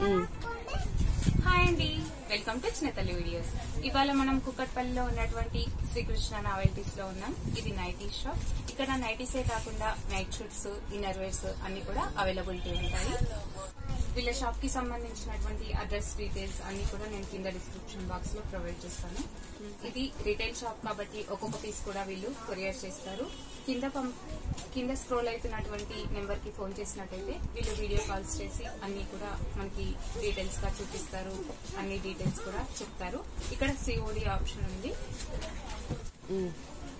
Hi అండి. Welcome to చిన్నతల్లి videos ఇవాళ మనం కుక్కట్పల్లిలో ఉన్నటువంటి శ్రీకృష్ణ నావెల్టీస్లో ఉన్నాం. ఇది నైటీ షాప్. ఇక్కడ నైటీసే కాకుండా నైట్ షూట్స్ ఇన్నర్ వేర్స్ అన్ని కూడా అవైలబిలిటీ ఉంటాయి. వీళ్ళ షాప్కి సంబంధించినటువంటి అడ్రస్ డీటెయిల్స్ అన్ని కూడా నేను కింద డిస్క్రిప్షన్ బాక్స్లో ప్రొవైడ్ చేస్తాను. ఇది రిటైల్ షాప్ కాబట్టి ఒక్కొక్క పీస్ కూడా వీళ్ళు కొరియర్ చేస్తారు. కింద కింద స్క్రోల్ అవుతున్నటువంటి నెంబర్కి ఫోన్ చేసినట్టయితే వీళ్ళు వీడియో కాల్స్ చేసి అన్ని కూడా మనకి డీటెయిల్స్గా చూపిస్తారు. అన్ని డీటెయిల్స్ కూడా చెప్తారు. ఇక్కడ సిఓడి ఆప్షన్ ఉంది.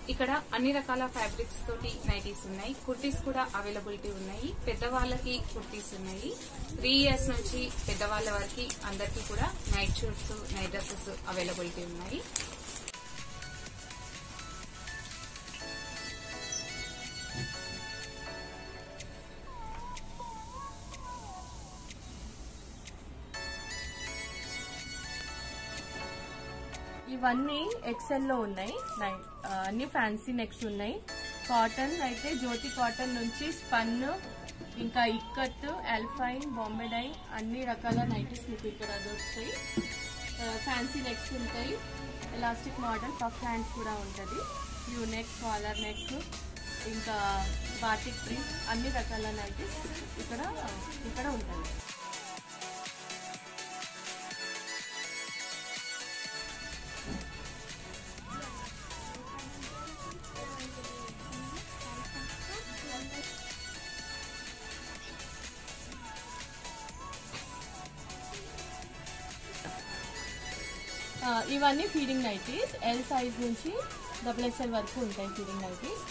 ఇక్కడ అన్ని రకాల ఫ్యాబ్రిక్స్ తోటి నైటీస్ ఉన్నాయి. కుర్తీస్ కూడా అవైలబిలిటీ ఉన్నాయి. పెద్దవాళ్ళకి కుర్తీస్ ఉన్నాయి. త్రీ ఇయర్స్ నుంచి పెద్దవాళ్ళ వరకు అందరికీ కూడా night suits night dresses availability ఉన్నాయి. ఇవన్నీ ఎక్సెల్లో ఉన్నాయి. అన్ని ఫ్యాన్సీ నెక్స్ ఉన్నాయి. కాటన్ అయితే జ్యోతి కాటన్ నుంచి స్పన్ ఇంకా ఇక్కత్ ఎల్ఫైన్ బాంబేడై అన్ని రకాల నైటీస్ మీకు ఇక్కడ దొరుకుతాయి. ఫ్యాన్సీ నెక్స్ ఉంటాయి. ఎలాస్టిక్ మోడల్ పఫ్ హ్యాండ్స్ కూడా ఉంటుంది. యూ నెక్ కాలర్ నెక్ ఇంకా బాటిక్ ప్రింట్ అన్ని రకాల నైటీస్ ఇక్కడ ఇక్కడ ఉంటాయి. ఇవన్నీ ఫీడింగ్ నైటీస్. ఎల్ సైజ్ నుంచి డబుల్ ఎస్ఎల్ వరకు ఉంటాయి ఫీడింగ్ నైటీస్.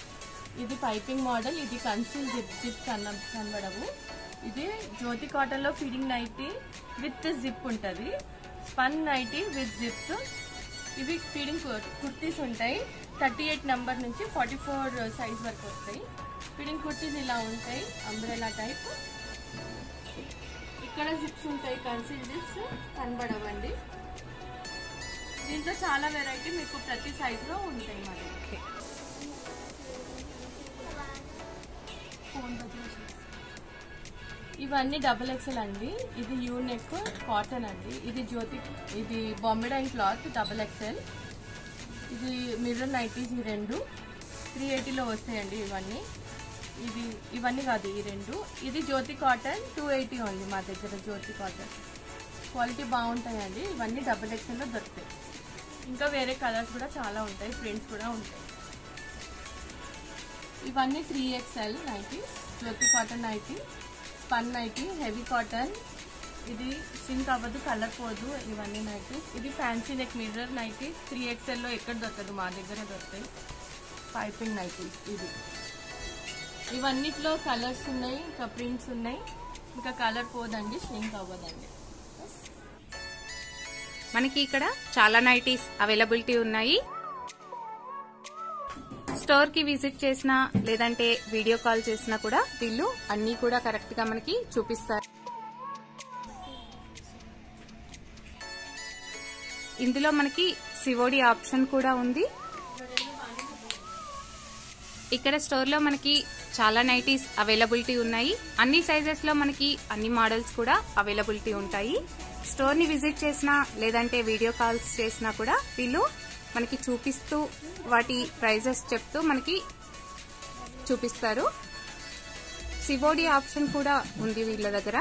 ఇది పైపింగ్ మోడల్ ఇది కన్సిల్ జిప్ జిప్ కన్న కనబడవు. ఇది జ్యోతి కాటన్లో ఫీడింగ్ నైటీ విత్ జిప్ ఉంటుంది. స్పన్ నైటీ విత్ జిప్ ఇవి ఫీడింగ్ కుర్తీస్ ఉంటాయి. థర్టీ ఎయిట్ నెంబర్ నుంచి ఫార్టీ ఫోర్ సైజ్ వరకు వస్తాయి. ఫీడింగ్ కుర్తీస్ ఇలా ఉంటాయి అంబ్రెలా టైప్ ఇక్కడ జిప్స్ ఉంటాయి కన్సిల్ జిప్స్ కనబడవండి. దీంట్లో చాలా వెరైటీ మీకు ప్రతి సైజ్లో ఉంటాయి మరి. ఇవన్నీ డబుల్ ఎక్సెల్ అండి. ఇది యూనెక్ కాటన్ అండి. ఇది జ్యోతి ఇది Bombay Dyeing cloth double XL ఇది మిర్రర్ నైటీస్ ఈ రెండు. త్రీ ఎయిటీలో వస్తాయండి ఇవన్నీ. ఇది ఇవన్నీ కాదు ఈ రెండు. ఇది జ్యోతి కాటన్ టూ ఎయిటీ ఉంది మా దగ్గర జ్యోతి కాటన్ క్వాలిటీ బాగుంటాయండి. ఇవన్నీ డబుల్ ఎక్స్ఎల్లో దొరుకుతాయి. ఇంకా వేరే కలర్స్ కూడా చాలా ఉంటాయి ప్రింట్స్ కూడా ఉంటాయి. ఇవన్నీ three XL nighty Jyoti cotton nighty spun nighty heavy cotton ఇది సింక్ అవ్వదు కలర్ పోదు ఇవన్నీ నైటీస్. ఇది fancy neck mirror nighty three ఎక్స్ఎల్లో ఎక్కడ దొరకదు మా దగ్గర దొరుకుతాయి. పైపింగ్ నైటీస్ ఇది ఇవన్నిట్లో కలర్స్ ఉన్నాయి ఇంకా ప్రింట్స్ ఉన్నాయి. ఇంకా కలర్ పోదండి సింక్ అవ్వదండి. మనకి ఇక్కడ చాలా నైటీస్ అవైలబిలిటీ ఉన్నాయి. స్టోర్కి విజిట్ చేసినా లేదంటే వీడియో కాల్ చేసినా కూడా వీళ్ళు అన్ని కూడా కరెక్ట్గా మనకి చూపిస్తారు. ఇందులో మనకి సివోడి ఆప్షన్ కూడా ఉంది. ఇక్కడ స్టోర్లో మనకి చాలా నైటీస్ అవైలబిలిటీ ఉన్నాయి. అన్ని సైజెస్లో మనకి అన్ని మోడల్స్ కూడా అవైలబిలిటీ ఉంటాయి. స్టోర్ని విజిట్ చేసినా లేదంటే వీడియో కాల్స్ చేసినా కూడా వీళ్ళు మనకి చూపిస్తూ వాటి ప్రైజెస్ చెప్తూ మనకి చూపిస్తారు. సివోడి ఆప్షన్ కూడా ఉంది వీళ్ళ దగ్గర.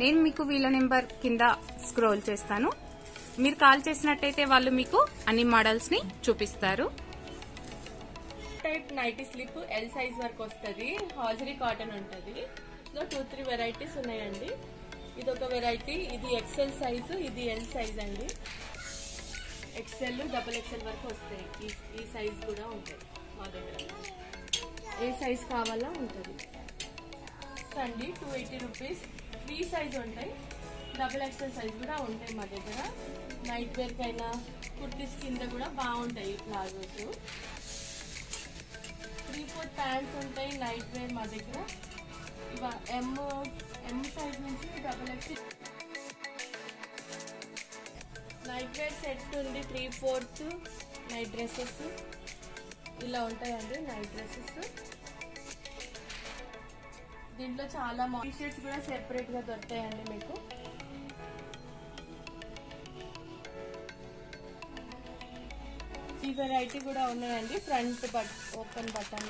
నేను మీకు వీళ్ళ నెంబర్ కింద స్క్రోల్ చేస్తాను. మీరు కాల్ చేసినట్టయితే వాళ్ళు మీకు అన్ని మోడల్స్ని చూపిస్తారు. Type nighty slip L size వరకు వస్తుంది. హాజరీ కాటన్ ఉంటుంది. సో టూ త్రీ వెరైటీస్ ఉన్నాయండి. ఇది ఒక వెరైటీ ఇది ఎక్సెల్ సైజు ఇది ఎల్ సైజ్ అండి. ఎక్సెల్ డబుల్ ఎక్సెల్ వరకు వస్తాయి. ఈ ఈ సైజ్ కూడా ఉంటాయి మా దగ్గర. ఏ సైజ్ కావాలా ఉంటుంది. అండి two eighty rupees free size ఉంటాయి. డబుల్ ఎక్సెల్ సైజ్ కూడా ఉంటాయి మా దగ్గర. నైట్ వేర్ కుర్తీస్ కింద కూడా బాగుంటాయి ప్లాజోస్. త్రీ ఫోర్ ప్యాంట్స్ ఉంటాయి. నైట్ వేర్ మా దగ్గర. ఇవ ఎమ్ ఎం సైజ్ నుంచి double X night wear set ఉంది త్రీ ఫోర్త్ నైట్ డ్రెస్సెస్ ఇలా ఉంటాయండి నైట్ డ్రెస్సెస్ దీంట్లో చాలా షర్ట్స్ కూడా సెపరేట్గా దొరుకుతాయండి మీకు. ఈ వెరైటీ కూడా ఉన్నాయండి. Front but open button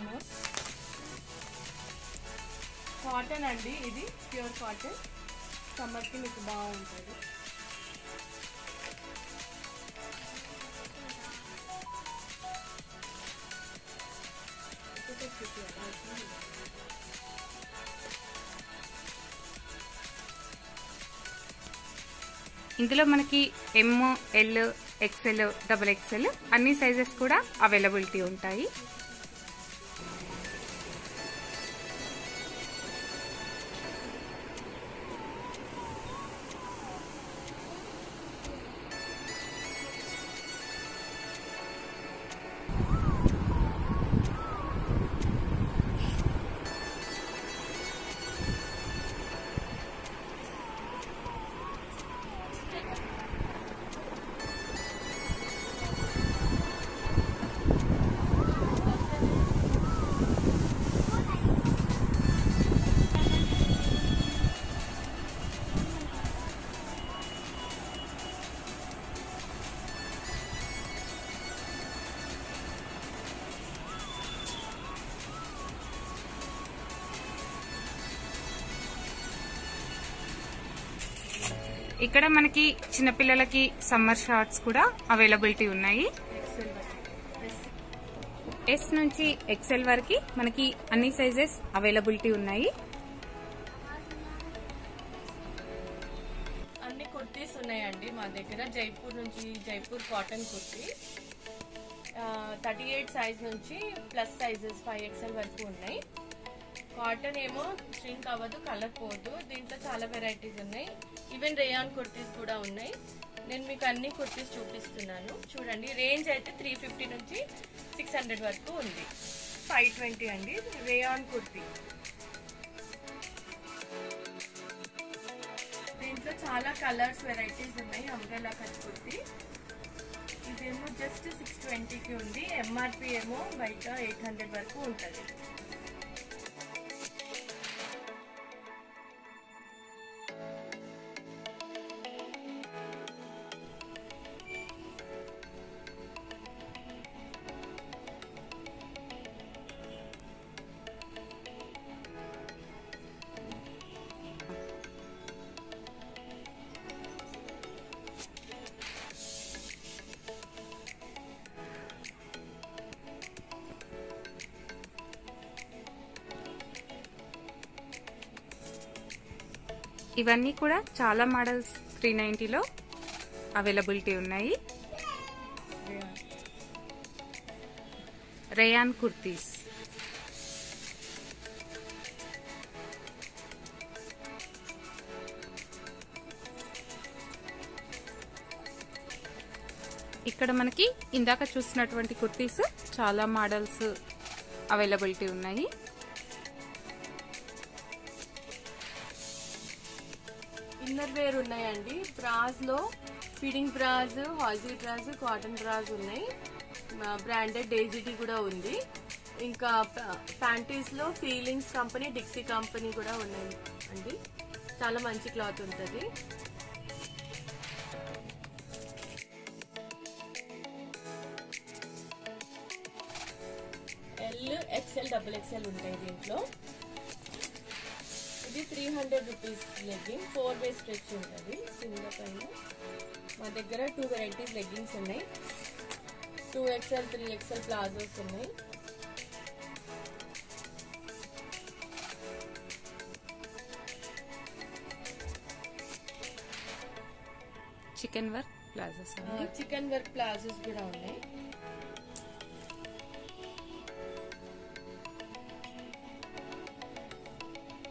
cotton అండి ఇది ప్యూర్ కాటన్. సమ్మర్కి మీకు బాగుంటుంది. ఇందులో మనకి M L XL double XL అన్ని సైజెస్ కూడా అవైలబిలిటీ ఉంటాయి. ఇక్కడ మనకి చిన్నపిల్లలకి సమ్మర్ షార్ట్స్ కూడా అవైలబిలిటీ ఉన్నాయి. ఎస్ నుంచి ఎక్సెల్ వరకు మనకి అన్ని సైజెస్ అవైలబిలిటీ ఉన్నాయి. అన్ని కుర్తీస్ ఉన్నాయండి మా దగ్గర. జైపూర్ నుంచి Jaipur cotton kurtis. Thirty eight size నుంచి ప్లస్ సైజెస్ ఫైవ్ ఎక్స్ఎల్ వరకు ఉన్నాయి. కాటన్ ఏమో స్ట్రింక్ అవ్వదు కలర్ పోదు. దీంట్లో చాలా వెరైటీస్ ఉన్నాయి. ఈవెన్ రేయాన్ కుర్తీస్ కూడా ఉన్నాయి. నేను మీకు అన్ని కుర్తీస్ చూపిస్తున్నాను. చూడండి రేంజ్ అయితే త్రీ ఫిఫ్టీ నుంచి సిక్స్ హండ్రెడ్ వరకు ఉంది. ఫైవ్ ట్వంటీ అండి. Rayon kurti. దీంట్లో చాలా కలర్స్ వెరైటీస్ ఉన్నాయి. Umbrella cut kurti. ఇదేమో జస్ట్ సిక్స్ ట్వంటీకి ఉంది. ఎంఆర్పి ఏమో బయట ఎయిట్ హండ్రెడ్ వరకు ఉంటుంది. ఇవన్నీ కూడా చాలా మోడల్స్ త్రీ నైన్టీలో అవైలబిలిటీ ఉన్నాయి. రేయాన్ కుర్తీస్. ఇక్కడ మనకి ఇందాక చూసినటువంటి కుర్తీస్ చాలా మోడల్స్ అవైలబిలిటీ ఉన్నాయి. ఇన్నర్ వేర్ ఉన్నాయండి. బ్రాస్లో feeding bras hosiery bras cotton bras ఉన్నాయి. బ్రాండెడ్ డేజిటీ కూడా ఉంది. ఇంకా ప్యాంటీస్లో ఫీలింగ్స్ కంపెనీ డిక్సీ కంపెనీ కూడా ఉన్నాయి అండి చాలా మంచి క్లాత్ ఉంటుంది. ఎల్ ఎక్స్ఎల్ డబుల్ ఎక్స్ఎల్ ఉంటాయి దీంట్లో. ఇది three hundred rupees legging four way stretch ఉంటుంది. కింద పైన మా దగ్గర టూ వెరైటీస్ లెగ్గింగ్స్ ఉన్నాయి. Two XL three XL palazzos ఉన్నాయి. Chikan work palazzos chikan work palazzos కూడా ఉన్నాయి.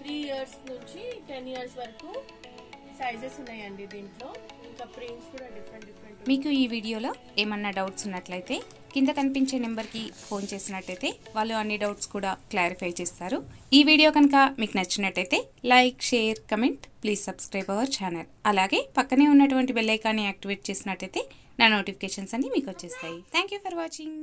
త్రీ ఇయర్స్ నుంచి టెన్ ఇయర్స్ వరకు సైజెస్ ఉన్నాయండి దీంట్లో. ఇంకా ప్రింట్స్ కూడా డిఫరెంట్ డిఫరెంట్ మీకు ఈ వీడియోలో ఏమన్నా డౌట్స్ ఉన్నట్లయితే కింద కనిపించే నెంబర్కి ఫోన్ చేసినట్టయితే వాళ్ళు అన్ని డౌట్స్ కూడా క్లారిఫై చేస్తారు. ఈ వీడియో కనుక మీకు నచ్చినట్టయితే like share comment please subscribe our channel. అలాగే పక్కనే ఉన్నటువంటి బెల్ ఐకాన్ని యాక్టివేట్ చేసినట్టయితే నా నోటిఫికేషన్స్ అన్ని మీకు వచ్చేస్తాయి. Thank you for watching.